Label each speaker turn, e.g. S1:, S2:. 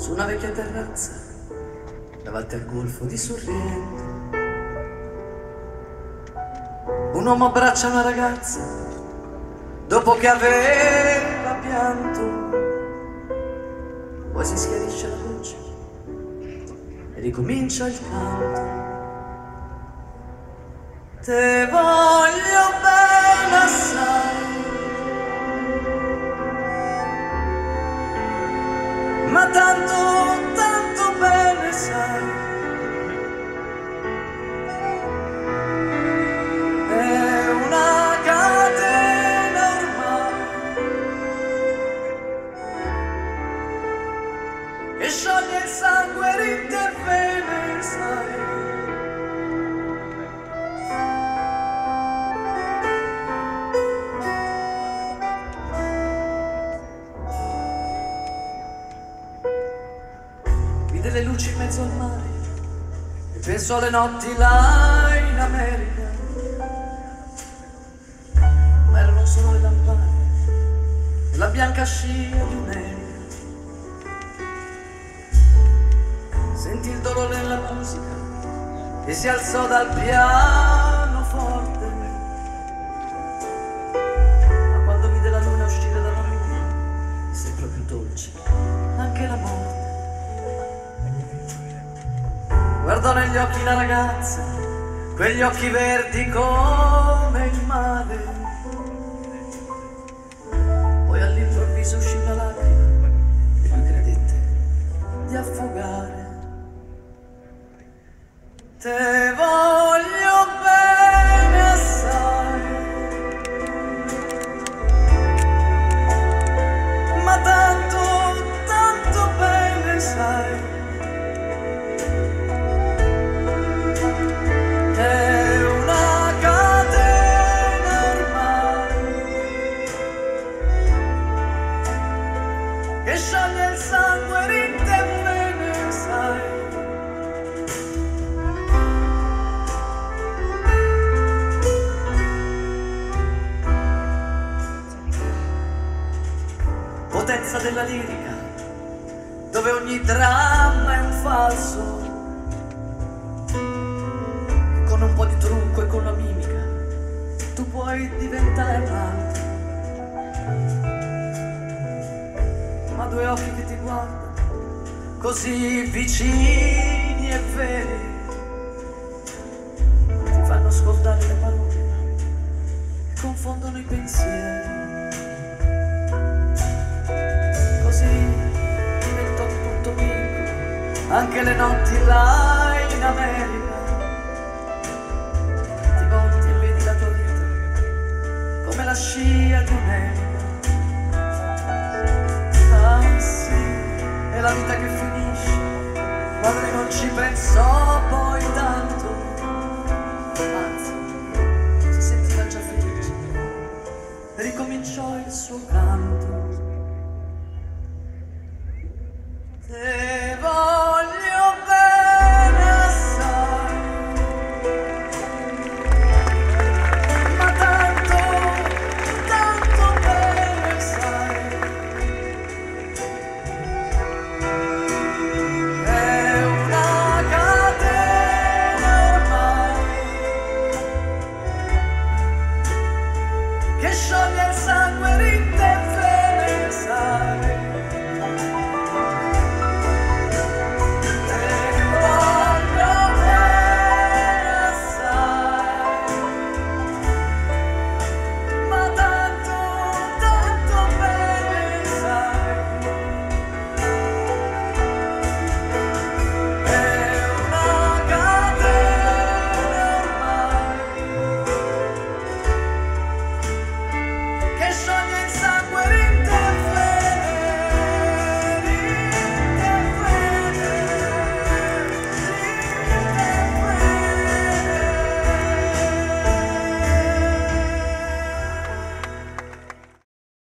S1: su una vecchia terrazza davanti al golfo di Sorrento. Un uomo abbraccia una ragazza dopo che aveva pianto. Poi si schiarisce la voce e ricomincia il canto. Te voglio bene assai, che scioglie il sangue, rinte e vene, sai. Vide le luci in mezzo al mare e penso alle notti là in America. Ma erano solo le lampade e la bianca scia di un'erica. Sentì il dolore nella musica e si alzò dal pianoforte. Ma quando vide la luna uscire dalla disse "È proprio dolce anche la morte. Guardò negli occhi la ragazza, quegli occhi verdi come il mare. Poi all'improvviso uscì una lacrima scioglie il sangue, rinte e vene, sai. Potenza della lirica, dove ogni dramma è un falso con un po' di trucco e con la mimica tu puoi diventare un altro. Due occhi che ti guardano così vicini e veri ti fanno scordare le parole e confondono i pensieri. Così diventò tutto piccolo, anche le notti là in America ti volti e vedi la tua vita come la scia di un'elica. La vita che finisce, madre non ci pensò poi tanto,